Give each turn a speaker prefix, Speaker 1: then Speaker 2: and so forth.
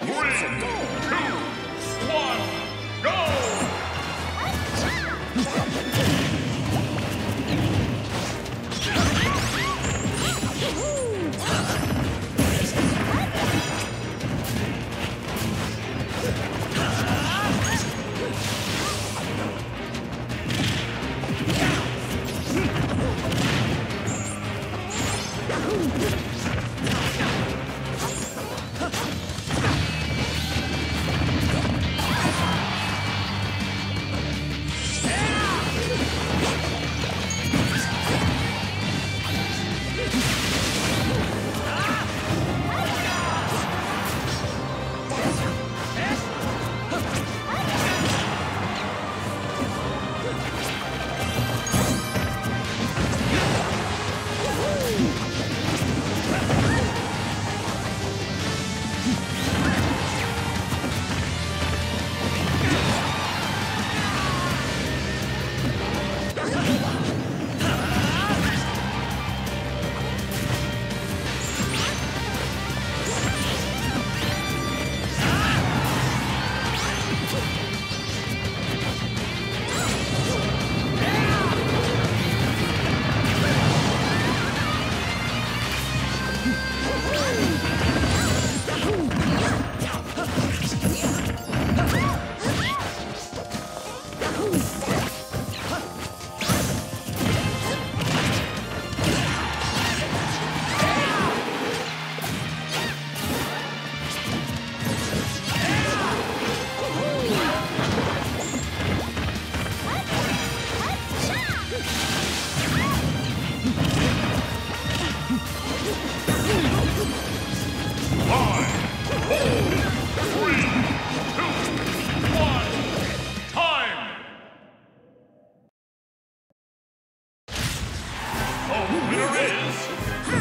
Speaker 1: Three, Oh, Who is.